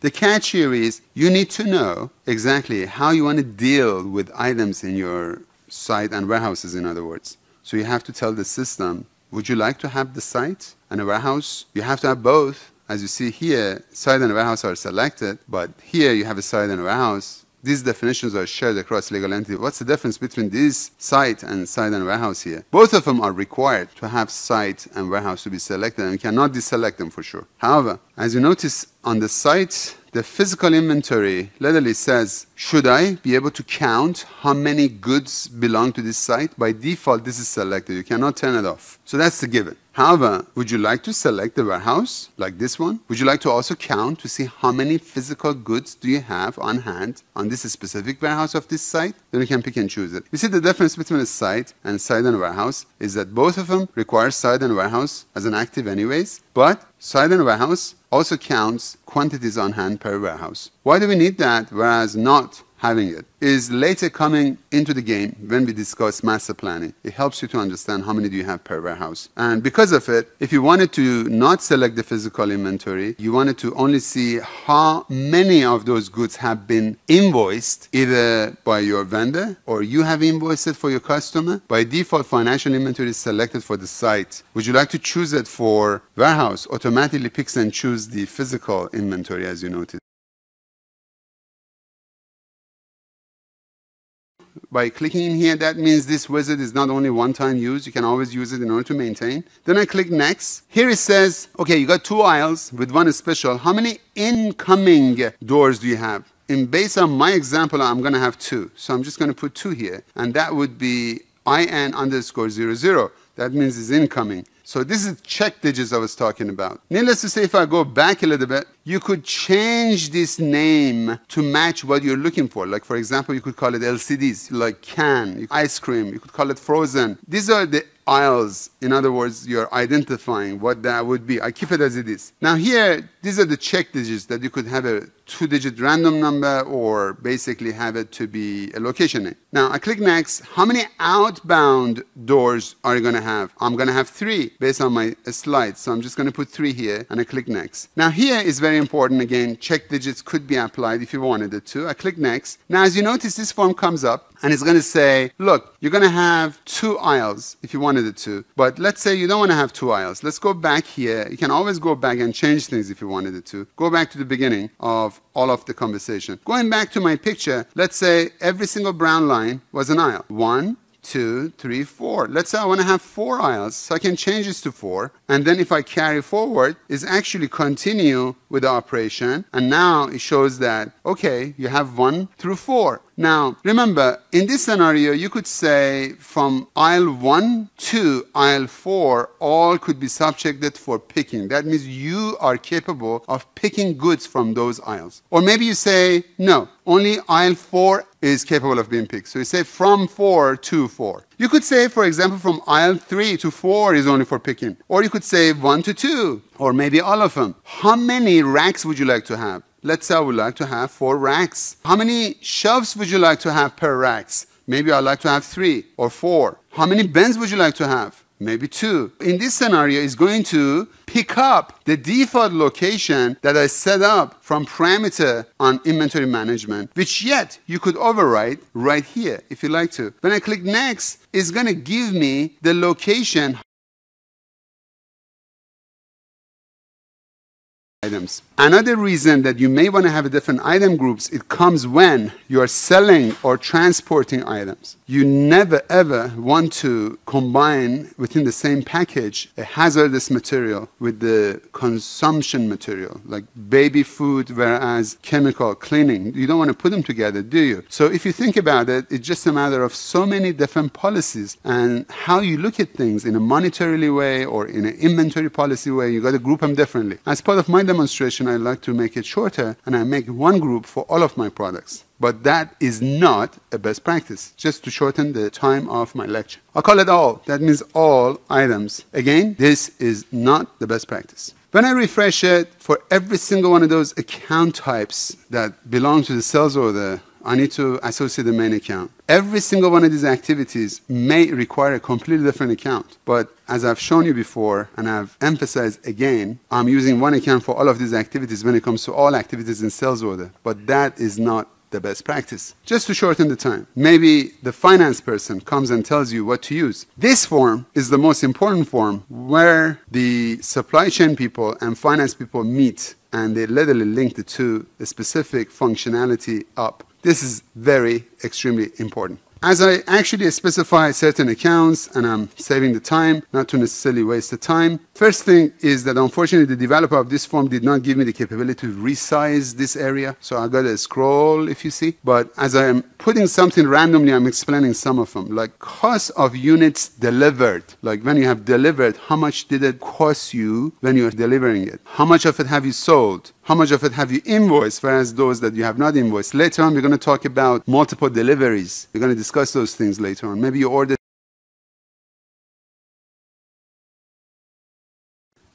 The catch here is you need to know exactly how you want to deal with items in your site and warehouses, in other words. So you have to tell the system, would you like to have the site and a warehouse? You have to have both. As you see here, site and warehouse are selected, but here you have a site and a warehouse. These definitions are shared across legal entity. What's the difference between this site and site and warehouse here? Both of them are required to have site and warehouse to be selected, and you cannot deselect them for sure. However, as you notice on the site, the physical inventory literally says, should I be able to count how many goods belong to this site? By default, this is selected. You cannot turn it off. So that's the given. However, would you like to select the warehouse like this one? Would you like to also count to see how many physical goods do you have on hand on this specific warehouse of this site? Then you can pick and choose it. You see the difference between a site and site and warehouse is that both of them require site and warehouse as an active anyways, but site and warehouse also counts quantities on hand per warehouse. Why do we need that whereas not having it is later coming into the game when we discuss master planning. It helps you to understand how many do you have per warehouse. And because of it, if you wanted to not select the physical inventory, you wanted to only see how many of those goods have been invoiced either by your vendor or you have invoiced it for your customer. By default, financial inventory is selected for the site. Would you like to choose it for warehouse? Automatically picks and choose the physical inventory as you noted. By clicking in here, that means this wizard is not only one-time use, you can always use it in order to maintain. Then I click next. Here it says, okay, you got two aisles with one special. How many incoming doors do you have? In based on my example, I'm to have two. So I'm just to put two here. And that would be IN underscore 00. That means it's incoming. So this is check digits I was talking about. Needless to say, if I go back a little bit, you could change this name to match what you're looking for. Like for example, you could call it LCDs, like can, ice cream, you could call it frozen. These are the aisles. In other words, you're identifying what that would be. I keep it as it is. Now here, these are the check digits that you could have a two-digit random number or basically have it to be a location name. Now I click next. How many outbound doors are you going to have? I'm going to have three based on my slide. So I'm just going to put three here and I click next. Now here is very important. Again, check digits could be applied if you wanted it to. I click next. Now as you notice, this form comes up and it's going to say, look, you're going to have two aisles if you wanted it to. But let's say you don't want to have two aisles. Let's go back here. You can always go back and change things if you wanted it to. Go back to the beginning of all of the conversation. Going back to my picture, let's say every single brown line was an aisle. One, two, three, four. Let's say I want to have four aisles, so I can change this to four. And then if I carry forward, is actually continue with the operation. And now it shows that, okay, you have one through four. Now, remember, in this scenario, you could say from aisle 1 to aisle 4, all could be subjected for picking. That means you are capable of picking goods from those aisles. Or maybe you say, no, only aisle 4 is capable of being picked. So you say from 4 to 4. You could say, for example, from aisle 3 to 4 is only for picking. Or you could say 1 to 2, or maybe all of them. How many racks would you like to have? Let's say I would like to have four racks. How many shelves would you like to have per racks? Maybe I'd like to have three or four. How many bins would you like to have? Maybe two. In this scenario, it's going to pick up the default location that I set up from parameter on inventory management, which yet you could override right here if you like to. When I click next, it's going to give me the location items. Another reason that you may want to have different item groups, it comes when you are selling or transporting items. You never ever want to combine within the same package a hazardous material with the consumption material, like baby food, whereas chemical cleaning. You don't want to put them together, do you? So if you think about it, it's just a matter of so many different policies and how you look at things in a monetarily way or in an inventory policy way, you got to group them differently. As part of my demonstration, I like to make it shorter and I make one group for all of my products. But that is not a best practice, just to shorten the time of my lecture. i call it all. That means all items. Again, this is not the best practice. When I refresh it, for every single one of those account types that belong to the sales order I need to associate the main account. Every single one of these activities may require a completely different account. But as I've shown you before, and I've emphasized again, I'm using one account for all of these activities when it comes to all activities in sales order. But that is not the best practice. Just to shorten the time, maybe the finance person comes and tells you what to use. This form is the most important form where the supply chain people and finance people meet and they literally link the two, the specific functionality up. This is very extremely important. As I actually specify certain accounts and I'm saving the time, not to necessarily waste the time, first thing is that unfortunately the developer of this form did not give me the capability to resize this area. So I got a scroll if you see. But as I am putting something randomly, I'm explaining some of them. Like cost of units delivered. Like when you have delivered, how much did it cost you when you're delivering it? How much of it have you sold? How much of it have you invoiced, whereas those that you have not invoiced? Later on, we're going to talk about multiple deliveries. We're going to discuss those things later on. Maybe you ordered.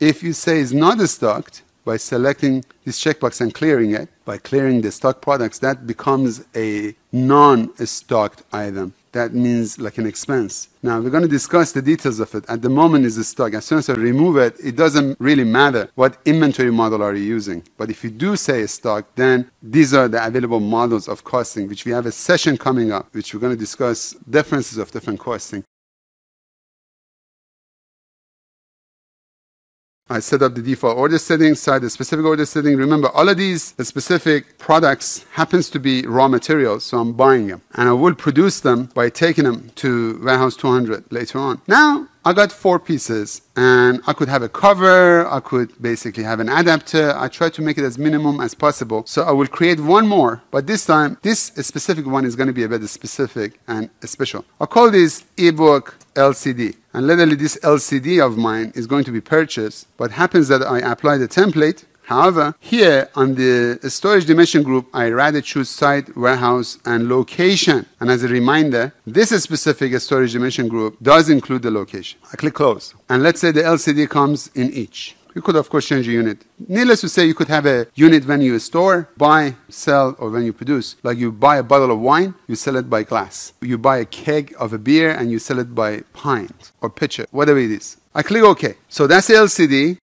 If you say it's not stocked, by selecting this checkbox and clearing it, by clearing the stock products, that becomes a non-stocked item that means like an expense. Now we're going to discuss the details of it. At the moment is a stock. As soon as I remove it, it doesn't really matter what inventory model are you using. But if you do say stock, then these are the available models of costing, which we have a session coming up, which we're going to discuss differences of different costing. I set up the default order setting, set the specific order setting. Remember, all of these specific products happens to be raw materials, so I'm buying them. And I will produce them by taking them to warehouse 200 later on. Now, I got four pieces and I could have a cover, I could basically have an adapter. I try to make it as minimum as possible. So I will create one more, but this time, this specific one is going to be a bit specific and special. i call this ebook LCD. And literally this LCD of mine is going to be purchased, but happens that I apply the template. However, here on the storage dimension group, I rather choose site, warehouse, and location. And as a reminder, this specific storage dimension group does include the location. I click close. And let's say the LCD comes in each. You could, of course, change a unit. Needless to say, you could have a unit when you store, buy, sell, or when you produce. Like you buy a bottle of wine, you sell it by glass. You buy a keg of a beer and you sell it by pint or pitcher, whatever it is. I click OK. So that's the LCD.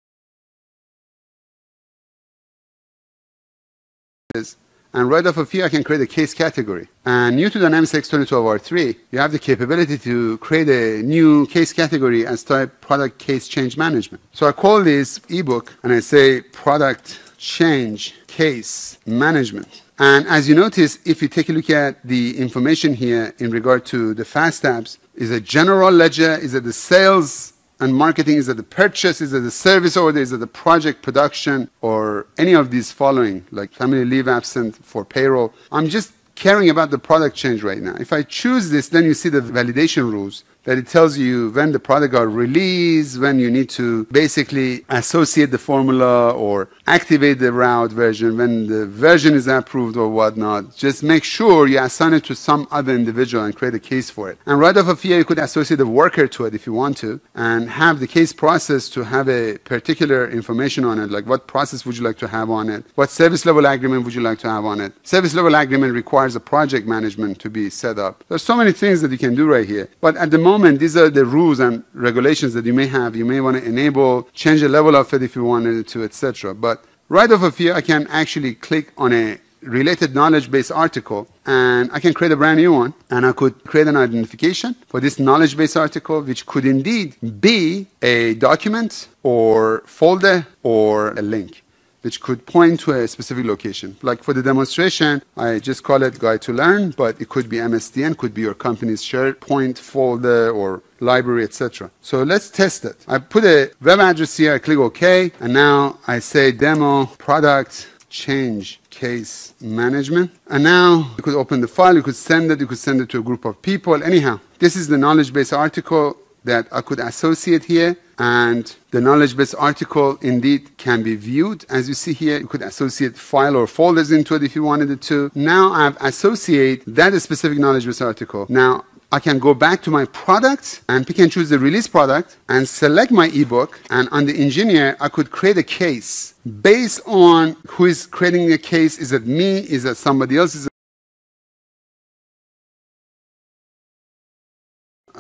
And right off of here, I can create a case category. And new to Dynamics X22R3, you have the capability to create a new case category as type product case change management. So I call this ebook and I say product change case management. And as you notice, if you take a look at the information here in regard to the fast tabs, is a general ledger, is it the sales and marketing? Is it the purchase? Is it the service order? Is it the project production? Or any of these following, like family leave absent for payroll? I'm just caring about the product change right now. If I choose this, then you see the validation rules that it tells you when the product got released, when you need to basically associate the formula or activate the route version, when the version is approved or whatnot. Just make sure you assign it to some other individual and create a case for it. And right off of here, you could associate a worker to it if you want to and have the case process to have a particular information on it, like what process would you like to have on it? What service level agreement would you like to have on it? Service level agreement requires a project management to be set up. There's so many things that you can do right here. But at the moment, moment, these are the rules and regulations that you may have. You may want to enable, change the level of it if you wanted to, etc. But right off over here, I can actually click on a related knowledge base article and I can create a brand new one and I could create an identification for this knowledge base article which could indeed be a document or folder or a link which could point to a specific location. Like for the demonstration, I just call it Guide to Learn, but it could be MSDN, could be your company's SharePoint folder or library, etc. So let's test it. I put a web address here, I click OK, and now I say demo product change case management. And now you could open the file, you could send it, you could send it to a group of people. Anyhow, this is the knowledge base article that I could associate here and the knowledge base article indeed can be viewed. As you see here, you could associate file or folders into it if you wanted it to. Now I've associate that specific knowledge base article. Now I can go back to my product and pick and choose the release product and select my ebook. And on the engineer, I could create a case based on who is creating the case. Is it me? Is it somebody else? Is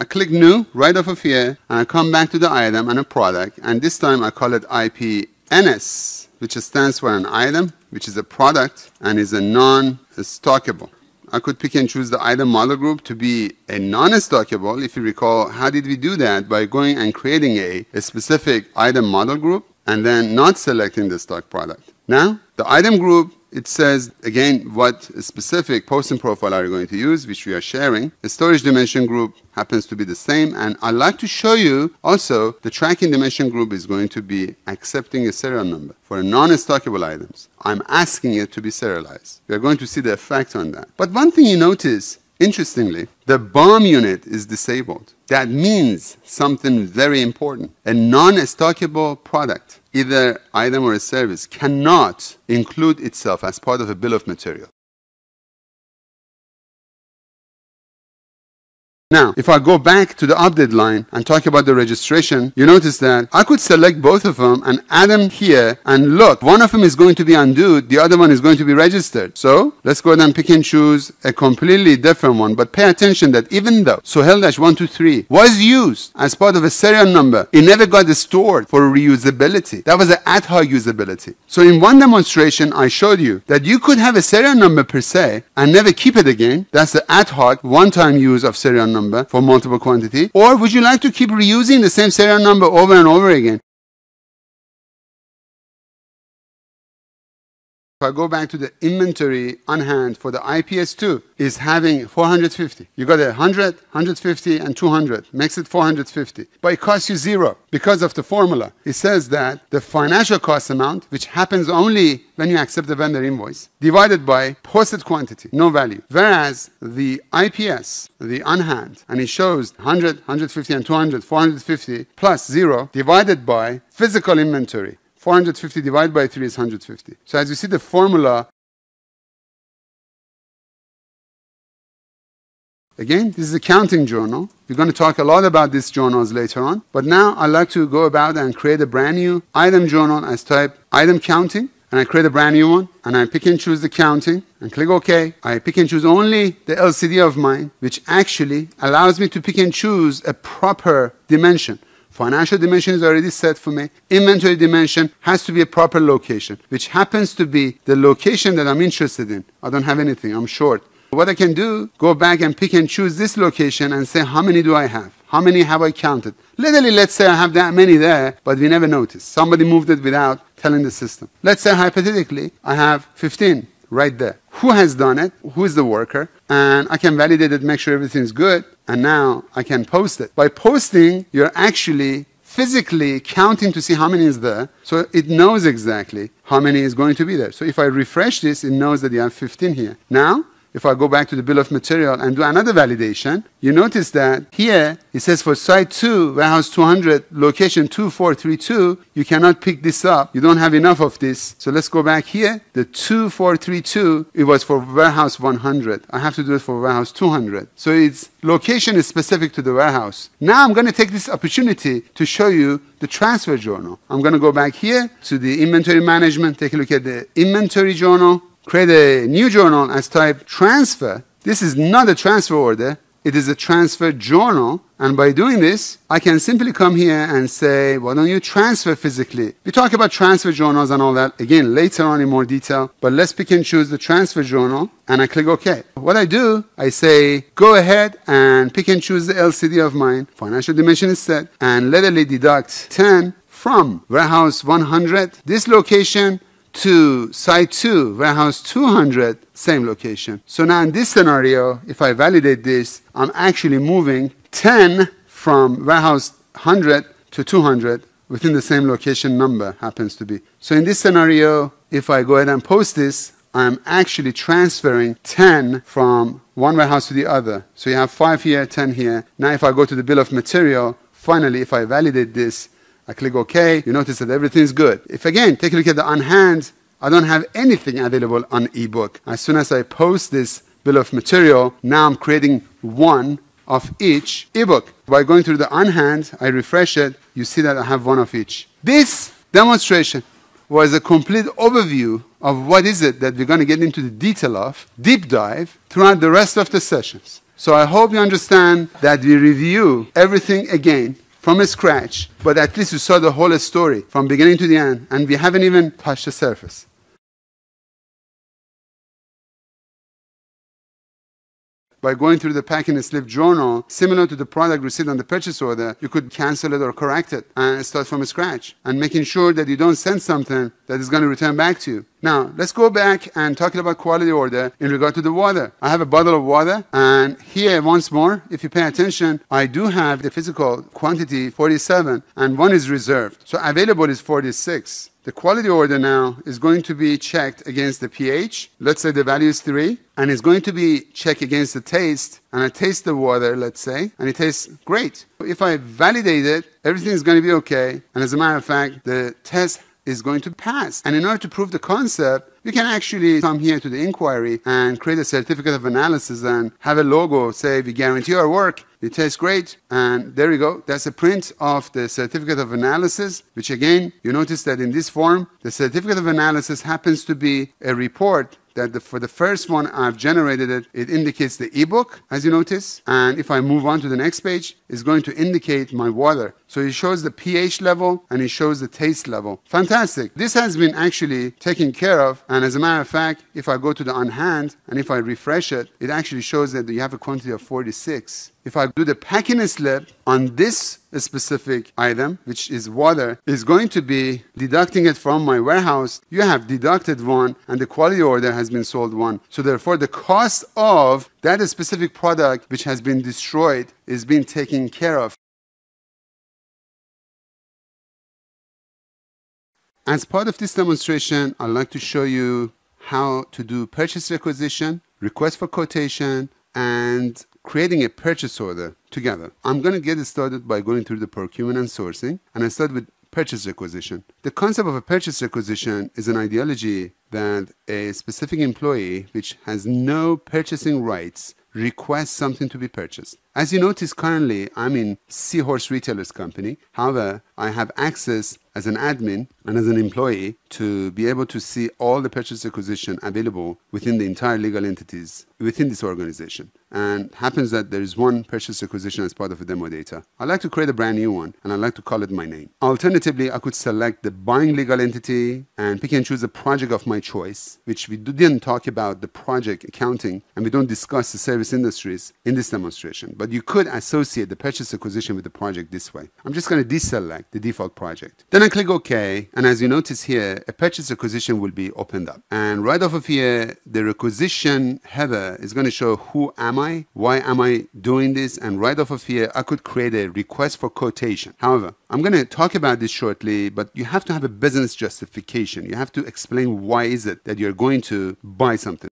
I click new right off of here and I come back to the item and a product and this time I call it IPNS which stands for an item which is a product and is a non-stockable. I could pick and choose the item model group to be a non-stockable. If you recall, how did we do that? By going and creating a, a specific item model group and then not selecting the stock product. Now, the item group it says again what specific posting profile are you going to use, which we are sharing. The storage dimension group happens to be the same, and I'd like to show you also the tracking dimension group is going to be accepting a serial number for non-stockable items. I'm asking it to be serialized. We are going to see the effect on that. But one thing you notice Interestingly, the BOM unit is disabled. That means something very important. A non-stockable product, either item or a service, cannot include itself as part of a bill of material. Now, if I go back to the update line and talk about the registration, you notice that I could select both of them and add them here and look, one of them is going to be undue, the other one is going to be registered. So let's go ahead and pick and choose a completely different one. But pay attention that even though Sohail-123 was used as part of a serial number, it never got stored for reusability. That was an ad hoc usability. So in one demonstration, I showed you that you could have a serial number per se and never keep it again. That's the ad hoc one-time use of serial number for multiple quantity? Or would you like to keep reusing the same serial number over and over again? If I go back to the inventory on hand for the IPS2 is having 450. You got a 100, 150, and 200. Makes it 450. But it costs you zero because of the formula. It says that the financial cost amount, which happens only when you accept the vendor invoice, divided by posted quantity, no value. Whereas the IPS, the on hand, and it shows 100, 150, and 200, 450 plus zero divided by physical inventory 450 divided by 3 is 150. So as you see the formula, again, this is a counting journal. We're going to talk a lot about these journals later on. But now I'd like to go about and create a brand new item journal as type item counting. And I create a brand new one, and I pick and choose the counting, and click OK. I pick and choose only the LCD of mine, which actually allows me to pick and choose a proper dimension. Financial dimension is already set for me. Inventory dimension has to be a proper location, which happens to be the location that I'm interested in. I don't have anything, I'm short. What I can do, go back and pick and choose this location and say, how many do I have? How many have I counted? Literally, let's say I have that many there, but we never noticed. Somebody moved it without telling the system. Let's say hypothetically, I have 15 right there. Who has done it? Who is the worker? And I can validate it, make sure everything's good and now I can post it. By posting, you're actually physically counting to see how many is there. So it knows exactly how many is going to be there. So if I refresh this, it knows that you have 15 here. Now, if I go back to the bill of material and do another validation, you notice that here it says for site 2, warehouse 200, location 2432, you cannot pick this up. You don't have enough of this. So let's go back here. The 2432, it was for warehouse 100. I have to do it for warehouse 200. So its location is specific to the warehouse. Now I'm going to take this opportunity to show you the transfer journal. I'm going to go back here to the inventory management, take a look at the inventory journal create a new journal as type transfer. This is not a transfer order, it is a transfer journal. And by doing this, I can simply come here and say, why don't you transfer physically? We talk about transfer journals and all that again later on in more detail, but let's pick and choose the transfer journal and I click OK. What I do, I say, go ahead and pick and choose the LCD of mine. Financial dimension is set and let literally deduct 10 from warehouse 100. This location to site 2, warehouse 200, same location. So now in this scenario, if I validate this, I'm actually moving 10 from warehouse 100 to 200 within the same location number happens to be. So in this scenario, if I go ahead and post this, I'm actually transferring 10 from one warehouse to the other. So you have 5 here, 10 here. Now if I go to the bill of material, finally if I validate this, I click OK. You notice that everything is good. If again, take a look at the on hand, I don't have anything available on ebook. As soon as I post this bill of material, now I'm creating one of each ebook. By going through the on hand, I refresh it, you see that I have one of each. This demonstration was a complete overview of what is it that we're going to get into the detail of, deep dive, throughout the rest of the sessions. So I hope you understand that we review everything again from scratch, but at least you saw the whole story from beginning to the end, and we haven't even touched the surface. by going through the packing and slip journal, similar to the product received on the purchase order, you could cancel it or correct it and start from scratch and making sure that you don't send something that is going to return back to you. Now, let's go back and talk about quality order in regard to the water. I have a bottle of water and here once more, if you pay attention, I do have the physical quantity 47 and one is reserved. So available is 46. The quality order now is going to be checked against the pH. Let's say the value is 3. And it's going to be checked against the taste. And I taste the water, let's say, and it tastes great. If I validate it, everything is going to be okay. And as a matter of fact, the test is going to pass. And in order to prove the concept, you can actually come here to the inquiry and create a certificate of analysis and have a logo, say, we guarantee our work, it tastes great, and there you go. That's a print of the certificate of analysis, which again, you notice that in this form, the certificate of analysis happens to be a report that the, for the first one I've generated it, it indicates the ebook, as you notice. And if I move on to the next page, it's going to indicate my water. So it shows the pH level and it shows the taste level. Fantastic. This has been actually taken care of. And as a matter of fact, if I go to the on hand and if I refresh it, it actually shows that you have a quantity of 46 if I do the packing slip on this specific item, which is water, is going to be deducting it from my warehouse. You have deducted one and the quality order has been sold one. So therefore the cost of that specific product which has been destroyed is being taken care of. As part of this demonstration, I'd like to show you how to do purchase requisition, request for quotation, and creating a purchase order together. I'm going to get started by going through the procurement and sourcing, and I start with purchase requisition. The concept of a purchase requisition is an ideology that a specific employee which has no purchasing rights requests something to be purchased. As you notice currently, I'm in Seahorse Retailers Company. However, I have access as an admin and as an employee to be able to see all the purchase requisition available within the entire legal entities within this organization. And happens that there is one purchase requisition as part of a demo data. I'd like to create a brand new one and I'd like to call it my name. Alternatively, I could select the buying legal entity and pick and choose a project of my choice, which we didn't talk about the project accounting and we don't discuss the service industries in this demonstration. But you could associate the purchase requisition with the project this way. I'm just going to deselect the default project. Then I click OK, and as you notice here, a purchase requisition will be opened up. And right off of here, the requisition header is going to show who am I, why am I doing this, and right off of here, I could create a request for quotation. However, I'm going to talk about this shortly, but you have to have a business justification. You have to explain why is it that you're going to buy something.